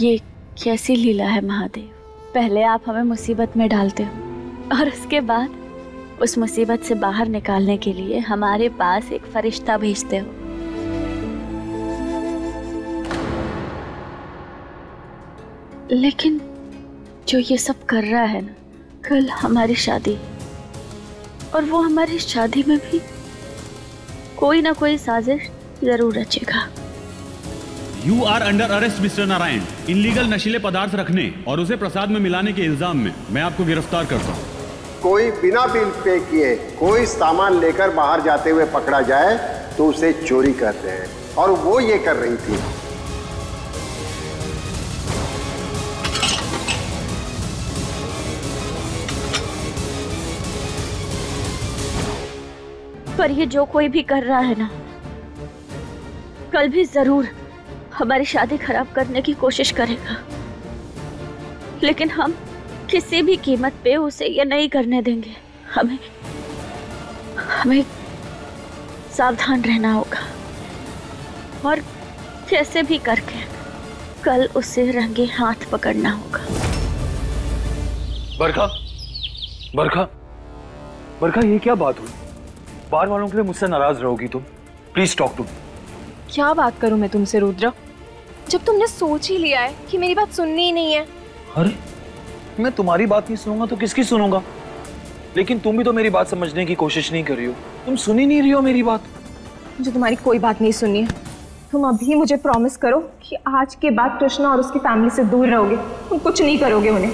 ये कैसी लीला है महादेव? पहले आप हमें मुसीबत में डालते हो, और उसके बाद उस मुसीबत से बाहर निकालने के लिए हमारे पास एक फरिश्ता भेजते हो। लेकिन जो ये सब कर रहा है ना, कल हमारी शादी, और वो हमारी शादी में भी कोई ना कोई साजिश ज़रूर रचेगा। You are under arrest mister Narayan illegal नशीले पदार्थ रखने और उसे प्रसाद में मिलाने के इल्ज़ाम में मैं आपको गिरफ़्तार करता हूँ। कोई बिना बिल पे किए कोई सामान लेकर बाहर जाते हुए पकड़ा जाए तो उसे चोरी कहते हैं। और वो ये कर रही थी। पर ये जो कोई भी कर रहा है ना कल भी ज़रूर हमारी शादी खराब करने की कोशिश करेगा। लेकिन हम किसी भी कीमत पे उसे ये नहीं करने देंगे। हमें हमें सावधान रहना होगा। और कैसे भी करके कल उसे रंगे हाथ पकड़ना होगा। बरखा बरखा बरखा ये क्या बात हुई? बार वालों के लिए मुझसे नाराज़ रहोगी तुम। प्लीज़ टॉक टू क्या बात करूँ मैं तुमसे रुद्र? जब तुमने सोच ही लिया है कि मेरी बात सुननी ही नहीं है। अरे मैं तुम्हारी बात नहीं सुनूँगा तो किसकी सुनूँगा? लेकिन तुम भी तो मेरी बात समझने की कोशिश नहीं कर रही हो। तुम सुन ही नहीं रही हो मेरी बात। मुझे तुम्हारी कोई बात नहीं सुननी है। तुम अभी मुझे प्रॉमिस करो कि आज के बाद कृष्णा और उसकी फैमिली से दूर रहोगे। तुम कुछ नहीं करोगे उन्हें।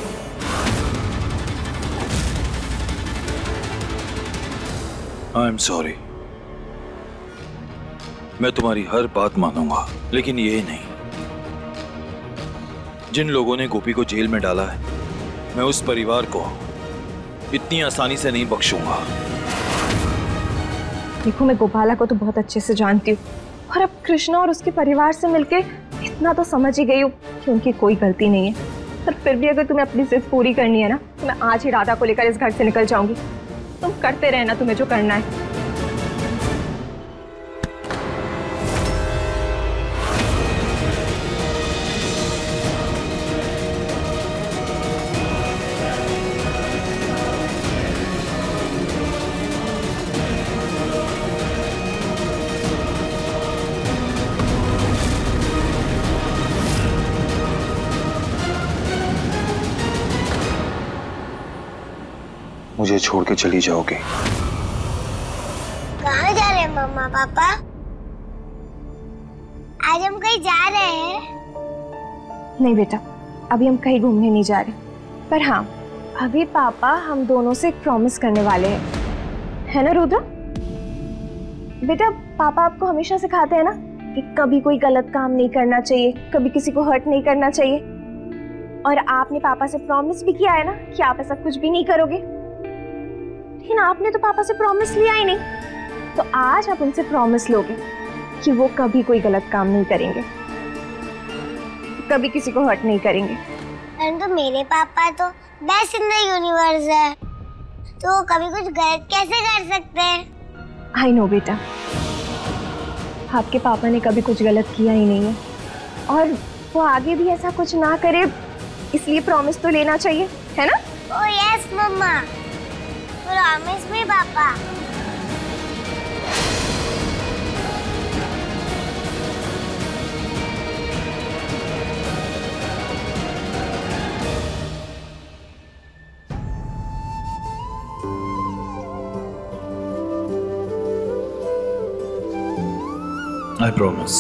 आई एम सॉरी मैं तुम्हारी हर बात मानूँगा लेकिन ये नहीं। जिन लोगों ने गोपी को जेल में डाला है, मैं उस परिवार को इतनी आसानी से नहीं बख्शूँगा। देखो, मैं गोपाला को तो बहुत अच्छे से जानती हूँ, और अब कृष्णा और उसके परिवार से मिलके इतना तो समझ ही गई हूँ कि उनकी कोई गलती नहीं है। पर फिर भी अगर तुम्हें अपनी जिद पूरी करनी है ना तो मैं आज ही राधा को लेकर इस घर से निकल जाऊँगी। तुम करते रहना तुम्हें जो करना है। मुझे छोड़ के चली जाओगे। कहाँ जा रहे हैं मम्मा पापा? आज हम कहीं जा रहे हैं। नहीं बेटा अभी हम कहीं घूमने नहीं जा रहे। पर हाँ अभी पापा हम दोनों से एक प्रॉमिस करने वाले हैं। है ना रुद्र? बेटा पापा आपको हमेशा सिखाते हैं ना कि कभी कोई गलत काम नहीं करना चाहिए कभी किसी को हर्ट नहीं करना चाहिए। और आपने पापा से प्रॉमिस भी किया है ना कि आप ऐसा कुछ भी नहीं करोगे। लेकिन आपने तो पापा से प्रॉमिस लिया ही नहीं। तो आज आप उनसे प्रॉमिस लोगे कि वो कभी कोई गलत काम नहीं करेंगे। कभी किसी को हर्ट नहीं करेंगे। परंतु तो मेरे पापा तो बेस्ट इन द यूनिवर्स है। तो वो कभी कुछ गलत कैसे कर सकते हैं? आई नो बेटा। आपके पापा ने कभी कुछ गलत किया ही नहीं है। और वो आगे भी ऐसा कुछ ना करे इसलिए प्रॉमिस तो लेना चाहिए है ना? ओ यस मम्मा प्रॉमिस मी पापा आई प्रॉमिस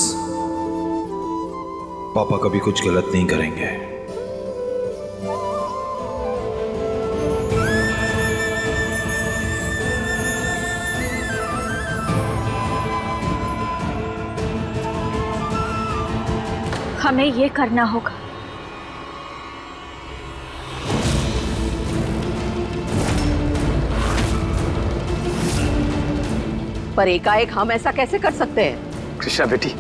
पापा कभी कुछ गलत नहीं करेंगे। हमें ये करना होगा। पर एकाएक हम ऐसा कैसे कर सकते हैं? कृष्णा बेटी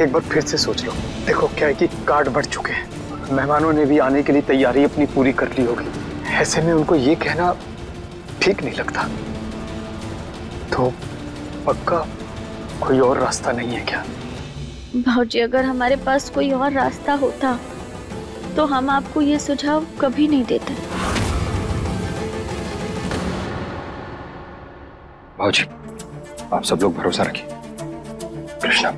एक बार फिर से सोच लो। देखो क्या है कि कार्ड बढ़ चुके हैं। मेहमानों ने भी आने के लिए तैयारी अपनी पूरी कर ली होगी। ऐसे में उनको ये कहना ठीक नहीं लगता। तो पक्का कोई और रास्ता नहीं है क्या? भाजी अगर हमारे पास कोई और रास्ता होता तो हम आपको ये सुझाव कभी नहीं देते। भाजी आप सब लोग भरोसा रखिए। कृष्णा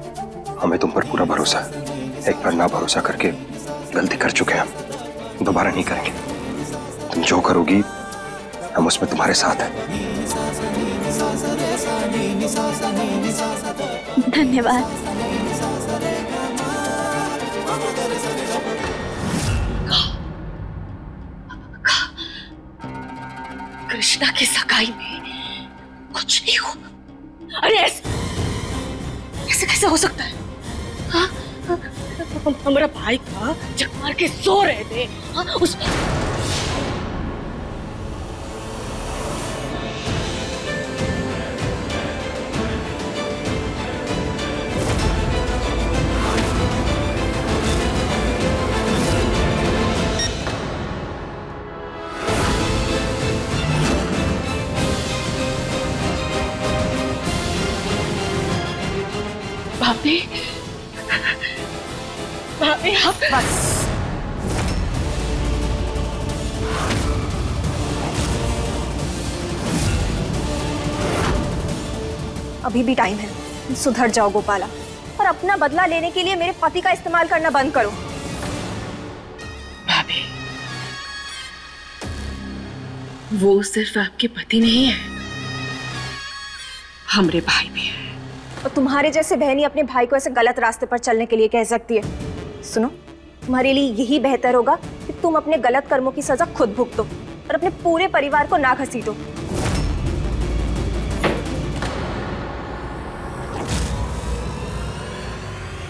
हमें तुम पर पूरा भरोसा है। एक बार ना भरोसा करके गलती कर चुके हैं हम। दोबारा नहीं करेंगे। तुम जो करोगी हम उसमें तुम्हारे साथ हैं। धन्यवाद। कृष्णा की सगाई में कुछ नहीं हो अरे ऐसे कैसे हो सकता है हाँ? हमारा भाई का जग मार के सो रहे थे हाँ? भाभी भाभी आप बस अभी भी टाइम है। सुधर जाओ गोपाला। और अपना बदला लेने के लिए मेरे पति का इस्तेमाल करना बंद करो। भाभी वो सिर्फ़ आपके पति नहीं है। हमरे भाई भी है। और तुम्हारे जैसे बहनी अपने भाई को ऐसे गलत रास्ते पर चलने के लिए कह सकती है। सुनो, तुम्हारे लिए यही बेहतर होगा कि तुम अपने गलत कर्मों की सजा खुद भुगतो और अपने पूरे परिवार को ना घसीटो।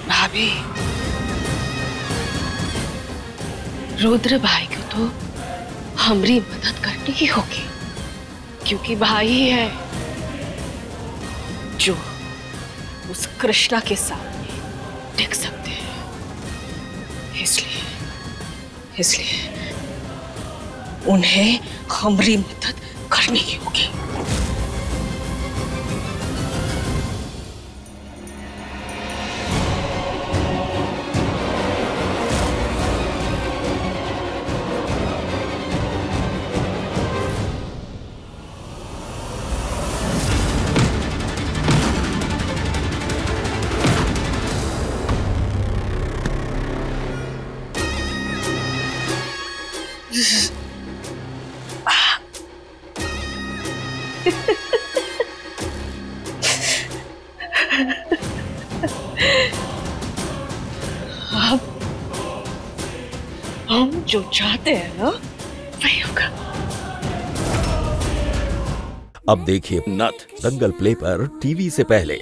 भाभी, रुद्र भाई को तो हमारी मदद करनी ही होगी, क्योंकि भाई ही। उस कृष्णा के सामने टिक सकते हैं। इसलिए इसलिए उन्हें हमारी मदद करनी होगी। अब हम जो चाहते हैं ना, वही होगा। अब देखिए नथ दंगल प्ले पर टीवी से पहले।